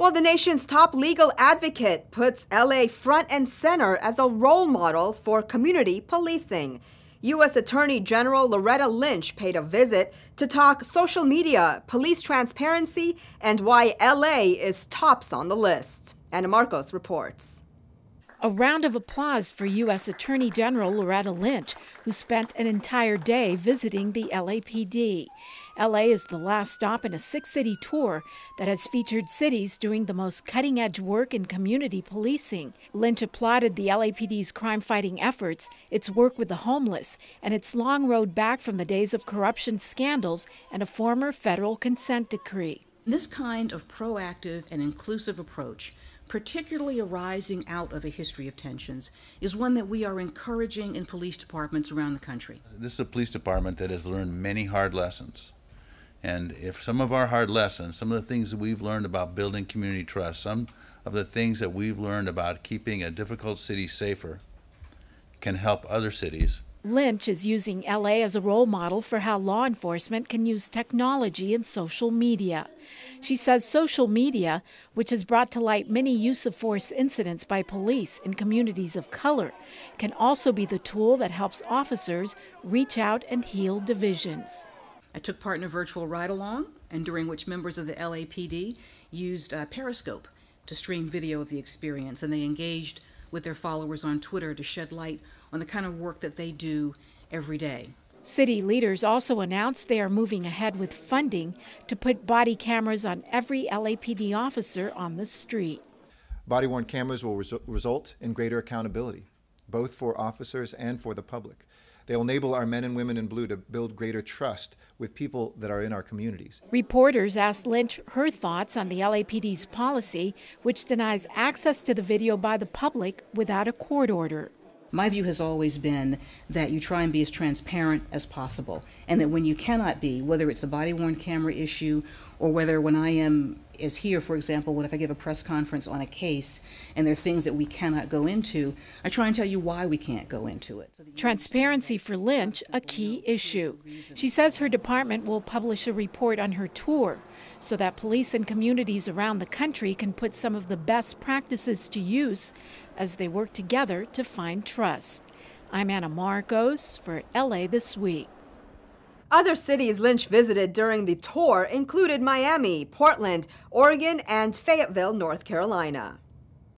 Well, the nation's top legal advocate puts LA front and center as a role model for community policing. U.S. Attorney General Loretta Lynch paid a visit to talk social media, police transparency, and why LA is tops on the list. Anna Marcos reports. A round of applause for U.S. Attorney General Loretta Lynch, who spent an entire day visiting the LAPD. LA is the last stop in a six city tour that has featured cities doing the most cutting edge work in community policing. Lynch applauded the LAPD's crime fighting efforts, its work with the homeless, and its long road back from the days of corruption scandals and a former federal consent decree. This kind of proactive and inclusive approach particularly arising out of a history of tensions, is one that we are encouraging in police departments around the country. This is a police department that has learned many hard lessons. And if some of our hard lessons, some of the things that we've learned about building community trust, some of the things that we've learned about keeping a difficult city safer can help other cities, Lynch is using LA as a role model for how law enforcement can use technology and social media. She says social media, which has brought to light many use of force incidents by police in communities of color, can also be the tool that helps officers reach out and heal divisions. I took part in a virtual ride along, and during which members of the LAPD used uh, Periscope to stream video of the experience, and they engaged with their followers on Twitter to shed light on the kind of work that they do every day. City leaders also announced they are moving ahead with funding to put body cameras on every LAPD officer on the street. Body worn cameras will resu result in greater accountability, both for officers and for the public. They'll enable our men and women in blue to build greater trust with people that are in our communities. Reporters asked Lynch her thoughts on the LAPD's policy, which denies access to the video by the public without a court order. My view has always been that you try and be as transparent as possible, and that when you cannot be, whether it's a body worn camera issue or whether when I am as here, for example, when if I give a press conference on a case and there are things that we cannot go into, I try and tell you why we can't go into it. Transparency for Lynch, a key issue. She says her department will publish a report on her tour so that police and communities around the country can put some of the best practices to use as they work together to find trust. I'm Anna Marcos for LA This Week. Other cities Lynch visited during the tour included Miami, Portland, Oregon, and Fayetteville, North Carolina.